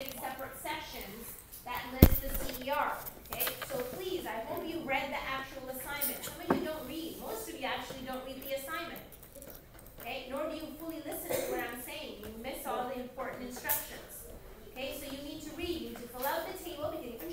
in separate sections that list the CER. Okay, so please, I hope you read the actual assignment. Some of you don't read. Most of you actually don't read the assignment. Okay, nor do you fully listen to what I'm saying. You miss all the important instructions. Okay, so you need to read. You need to fill out the table because you can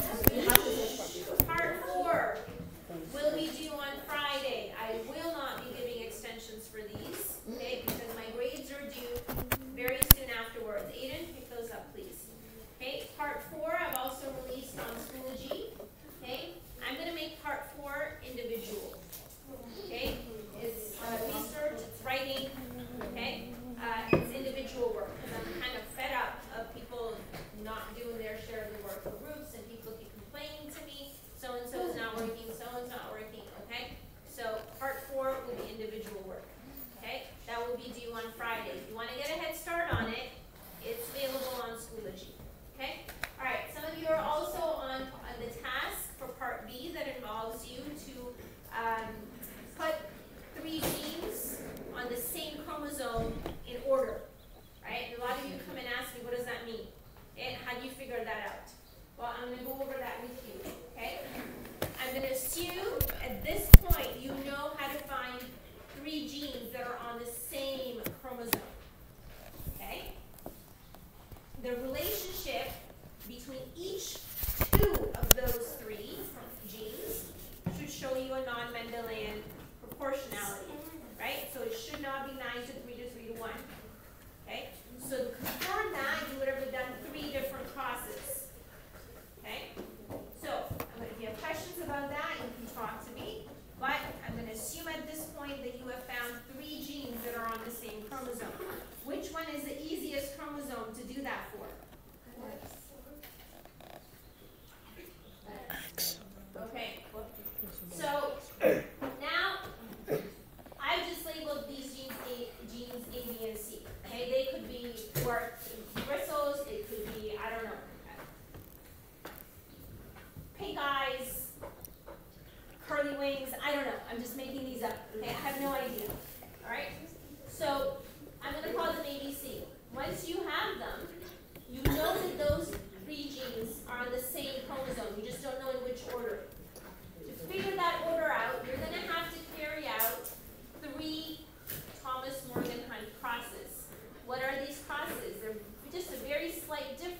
figure that out.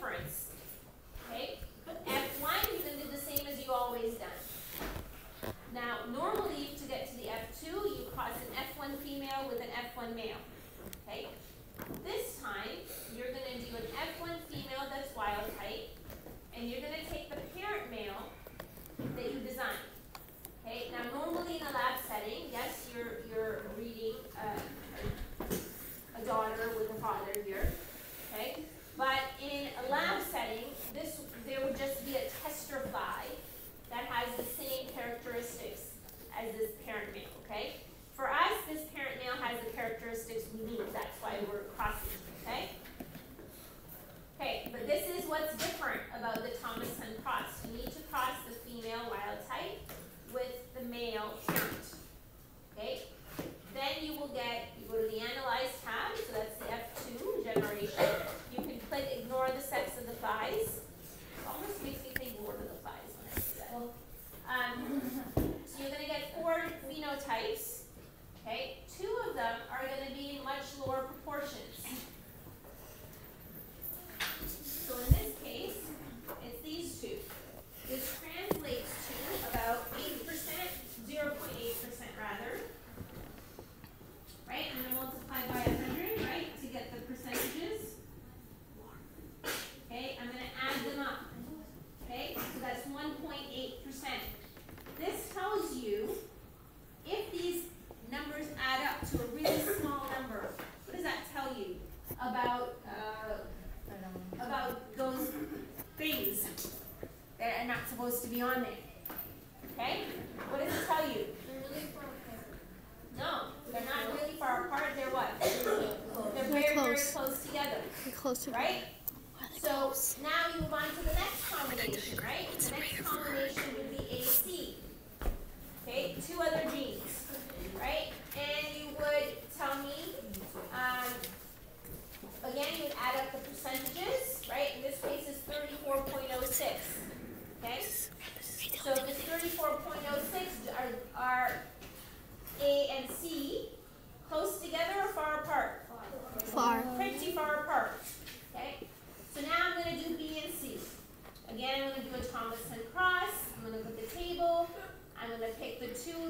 difference Testify that has the same characteristics as this types, okay? supposed to be on there. Okay? What does it tell you? They're really far apart. No, they're not really far apart. They're what? they're very, very close together. Close together. Right? So now you move on to the next combination, right? The next combination would be AC. Okay, two other genes, right? And you would tell me, um, again, you would add up the percentages, right? In this case, it's 34.06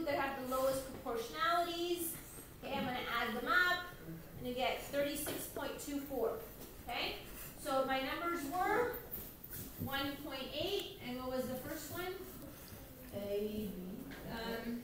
that have the lowest proportionalities. Okay, I'm going to add them up, and you get 36.24. Okay, so my numbers were 1.8, and what was the first one? A, B. Um,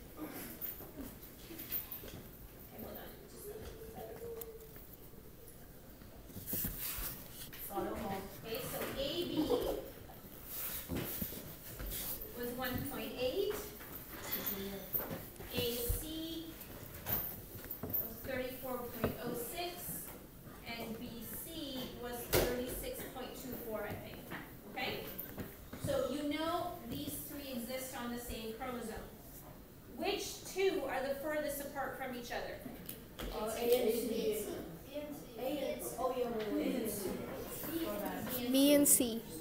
是。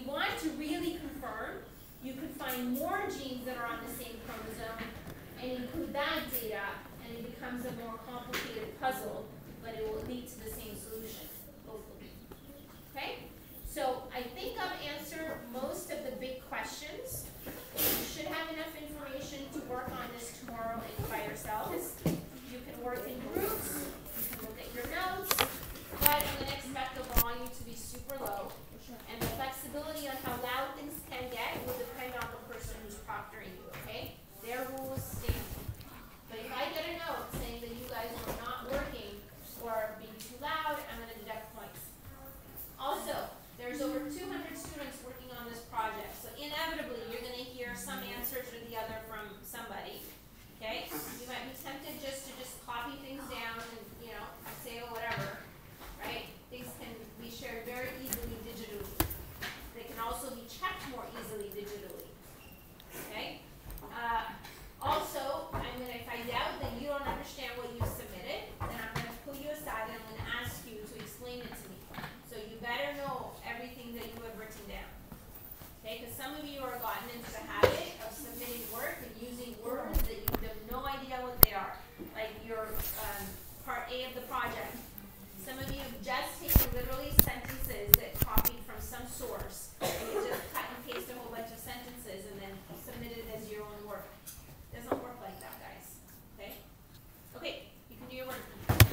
you want to really confirm, you could find more genes that are on the same chromosome and include that data, and it becomes a more complicated puzzle. some answers or the other from somebody. Okay? You might be tempted just to just copy things down and, you know, say, oh, whatever. A of the project. Some of you have just taken literally sentences that copied from some source